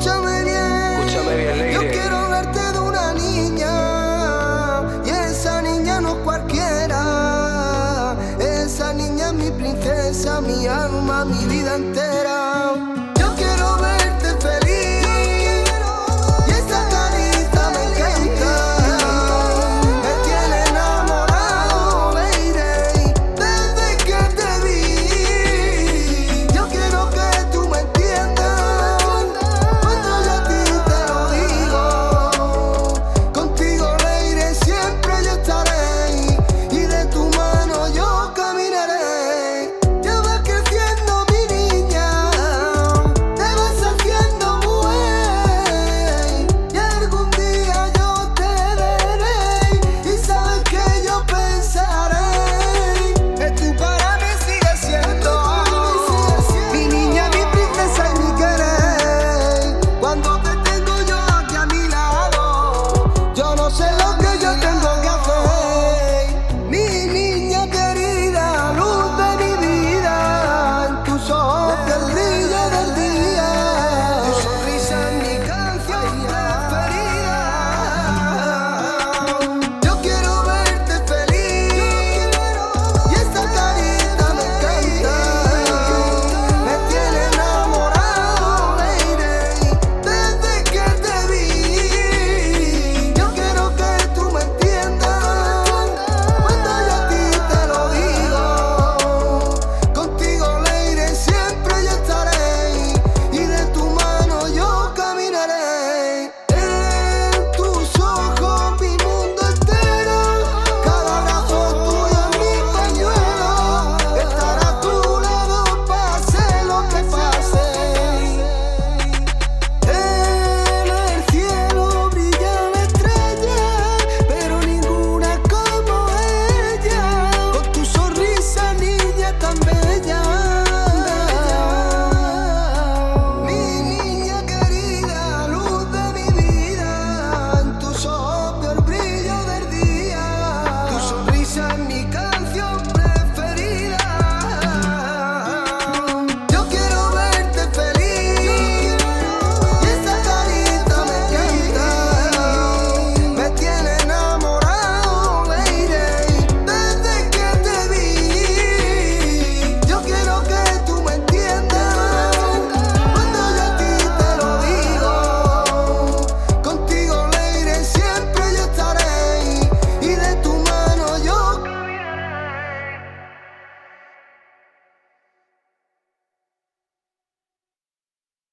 Escúchame bien. Escúchame bien, Leire. Yo quiero verte de una niña. Y esa niña no es cualquiera. Esa niña es mi princesa, mi alma, mi vida entera.